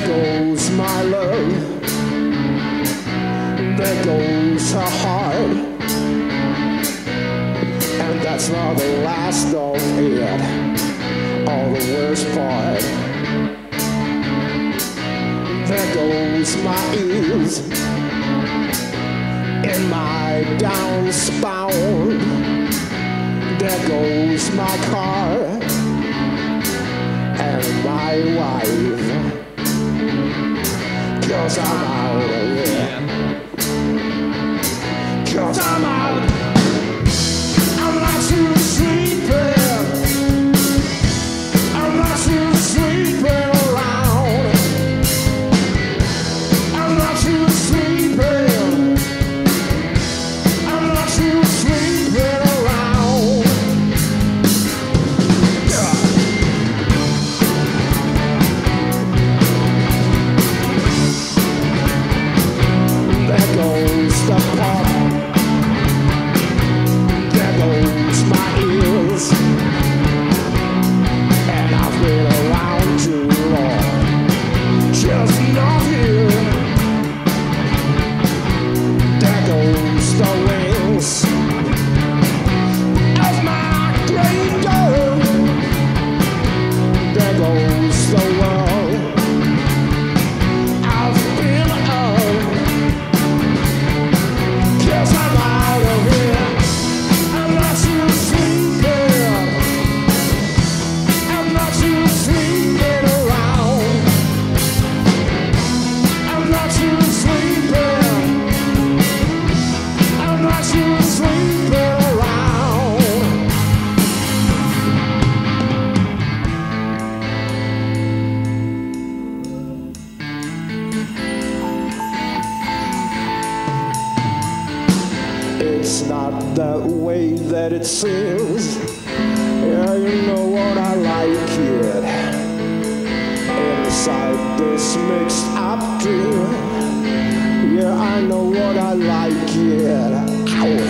There goes my love. There goes her heart. And that's not the last of it, or the worst part. There goes my ears in my downspout. There goes my car and my wife. 家 it's not the way that it seems. Yeah, you know what I like it. Inside this mixed up dream. Yeah, I know what I like it. Ow.